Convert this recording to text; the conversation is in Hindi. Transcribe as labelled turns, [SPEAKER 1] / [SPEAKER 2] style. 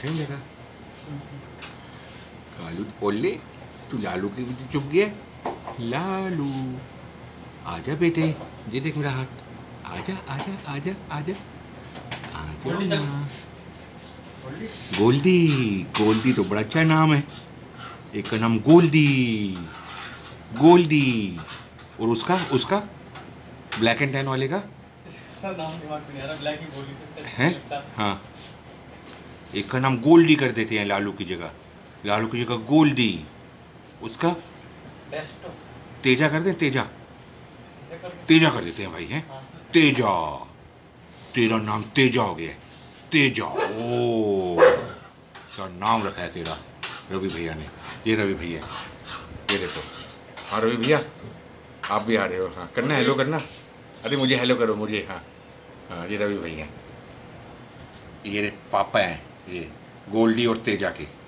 [SPEAKER 1] अच्छा ही लगा कालू ओले तू लालू के पीछे चुप गया। लालू आजा बेटे ये देख मेरा हाथ। आजा आजा आजा आजा। आजा
[SPEAKER 2] गोल्डी
[SPEAKER 1] गोल्डी? गोल्डी तो बड़ा अच्छा नाम है। एक का नाम गोल्डी। गोल्डी। और उसका उसका? ब्लैक एंड टैन वाले का?
[SPEAKER 2] नाम दिमाग में नहीं आ रहा ब्लैक ही बोल ही। सकते
[SPEAKER 1] है। हाँ। एक का नाम गोल्डी कर देते हैं लालू की जगह। लालू की जगह गोल्डी। उसका तेजा कर दें तेजा। तेजा कर देते हैं भाई हैं?
[SPEAKER 2] हाँ।
[SPEAKER 1] तेजा। तेरा नाम तेजा हो गया तेजा। ओ। क्या नाम रखा है तेरा रवि भैया ने। ये रवि भैया। ये देखो। हाँ रवि भैया आप भी आ रहे हो। हाँ करना हेलो करना। अरे मुझे हेलो करो मुझे। हाँ। हाँ ये रवि भैया। ये पापा हैं। ये गोल्डी और तेजा के।